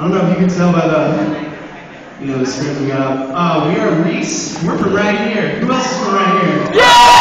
I don't know if you can tell by the, you know, the script we got. Uh, we are Recce. We're from right here. Who else is from right here? Yeah!